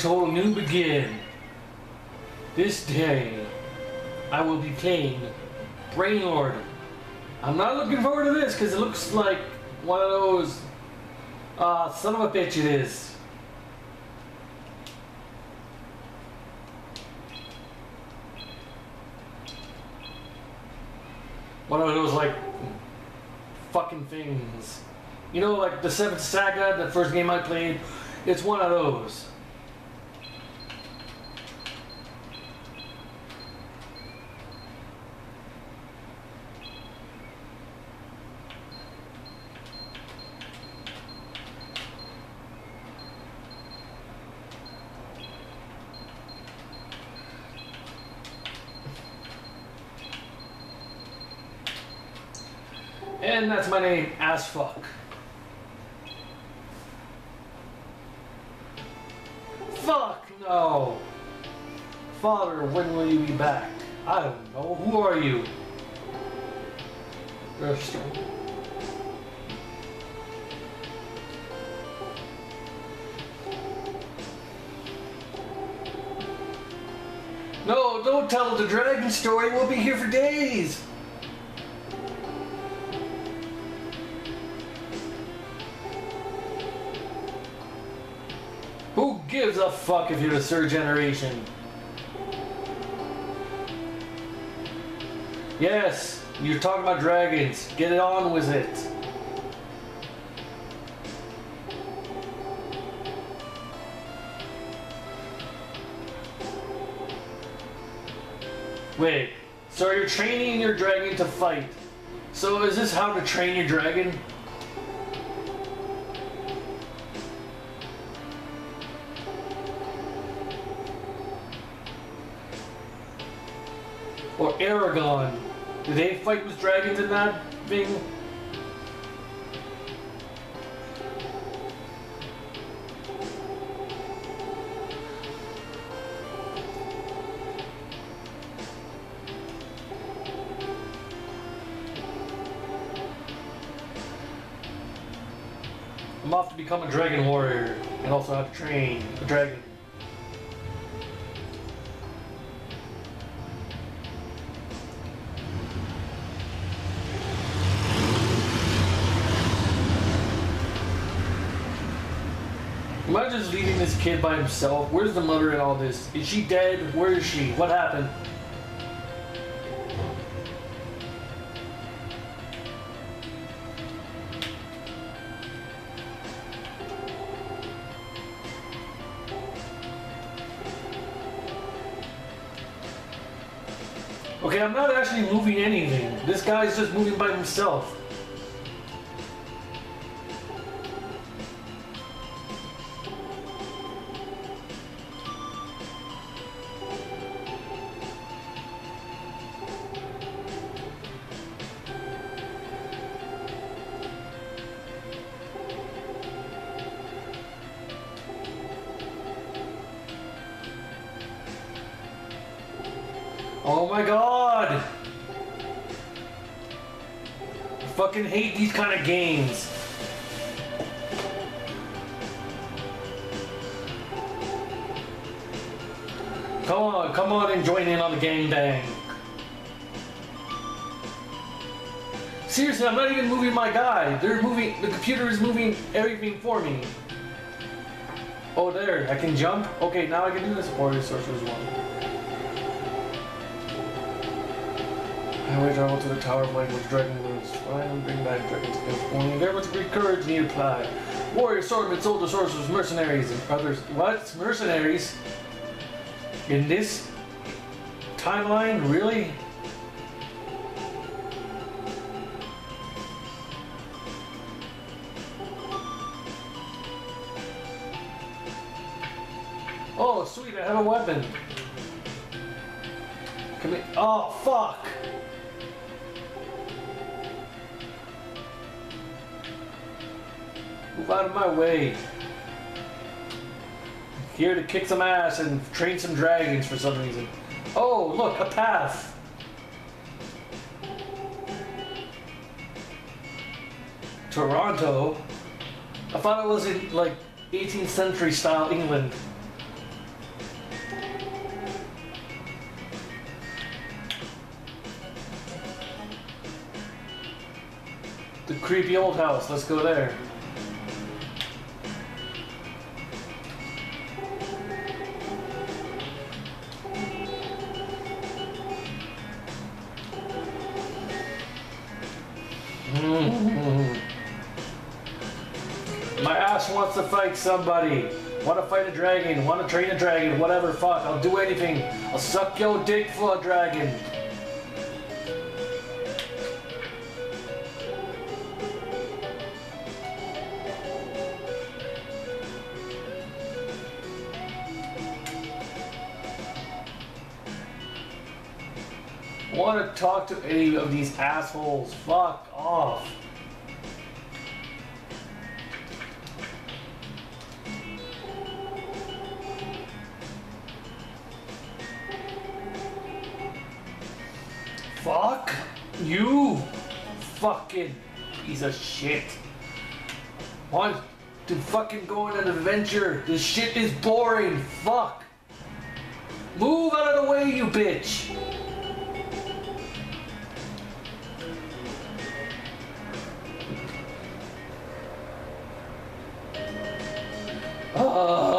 total new begin. This day, I will be playing Brain Lord. I'm not looking forward to this because it looks like one of those. Uh, son of a bitch, it is. One of those, like, fucking things. You know, like the Seventh Saga, the first game I played, it's one of those. And that's my name, as fuck. Fuck no. Father, when will you be back? I don't know. Who are you? No, don't tell the dragon story. We'll be here for days. Who gives a fuck if you're the third generation? Yes, you're talking about dragons. Get it on with it. Wait, so you're training your dragon to fight. So is this how to train your dragon? Or Eragon? Do they fight with dragons in that thing? I'm off to become a dragon warrior and also have to train a dragon. Just leaving this kid by himself? Where's the mother in all this? Is she dead? Where is she? What happened? Okay, I'm not actually moving anything. This guy's just moving by himself. My god! I fucking hate these kind of games. Come on, come on and join in on the gangbang. Seriously, I'm not even moving my guy. They're moving, the computer is moving everything for me. Oh, there, I can jump? Okay, now I can do this. Warrior Sorcerer's One. Highway travel to the Tower of Language Dragon Woods. Finally bring back dragons to California. There was great courage need apply. Warrior, swordmen, soldier, sorcerers, mercenaries, and others. What? Mercenaries? In this timeline? Really? Oh, sweet, I have a weapon. Here. Oh, fuck! out of my way. I'm here to kick some ass and train some dragons for some reason. Oh, look, a path. Toronto? I thought it was in, like, 18th century style England. The creepy old house, let's go there. My ass wants to fight somebody. Want to fight a dragon. Want to train a dragon. Whatever. Fuck. I'll do anything. I'll suck your dick for a dragon. Want to talk to any of these assholes? Fuck off. Fucking piece of shit. Want to fucking go on an adventure? This shit is boring. Fuck. Move out of the way, you bitch. Ah.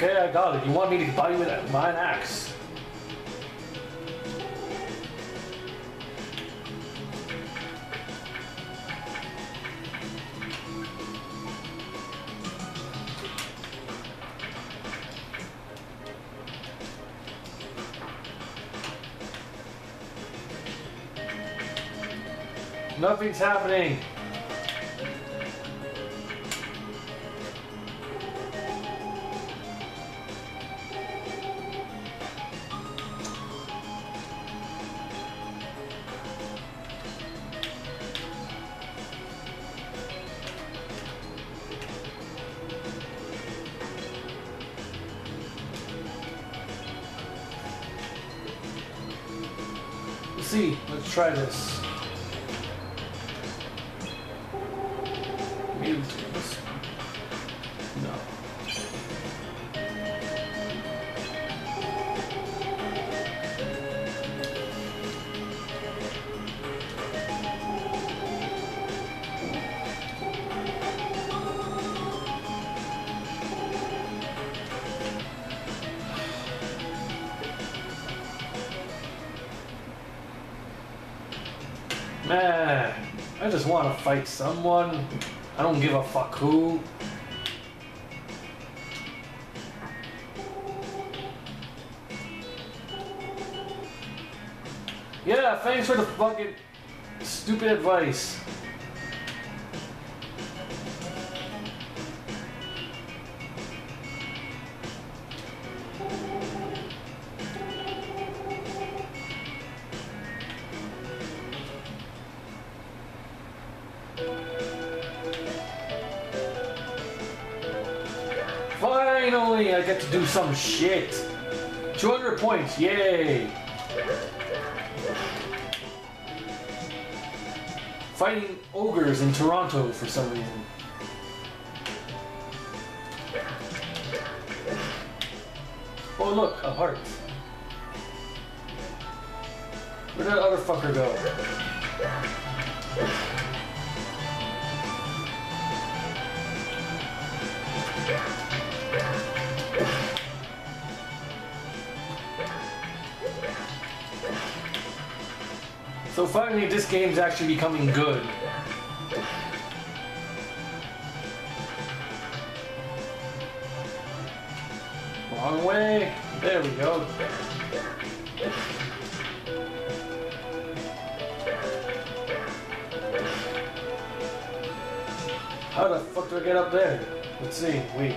Okay, I got it. You want me to buy you an, buy axe? Nothing's happening. See. Let's try this. Mutants. Man, I just want to fight someone. I don't give a fuck who. Yeah, thanks for the fucking stupid advice. Finally, I get to do some shit. 200 points, yay! Fighting ogres in Toronto for some reason. Oh look, a heart. Where'd that other fucker go? So finally, this game's actually becoming good. Long way. There we go. How the fuck do I get up there? Let's see. Wait.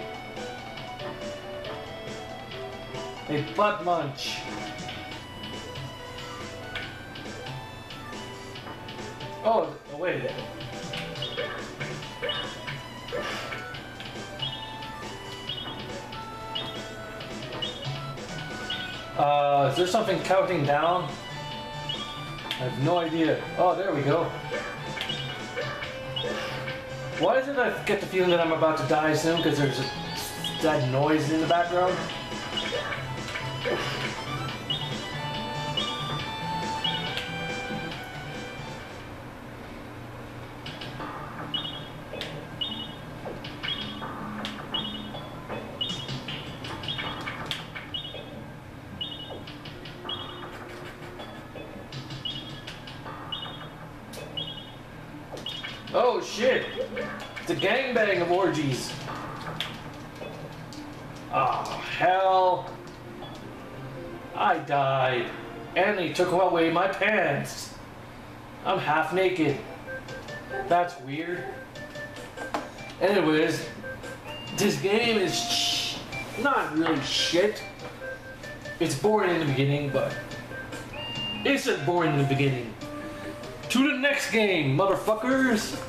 A butt munch. Oh, wait. Uh, is there something counting down? I have no idea. Oh, there we go. Why does it I get the feeling that I'm about to die soon because there's a, that noise in the background? Oh shit! It's a gangbang of orgies. Oh hell! I died, and they took away my pants. I'm half naked. That's weird. Anyways, this game is not really shit. It's boring in the beginning, but it's just boring in the beginning. To the next game, motherfuckers!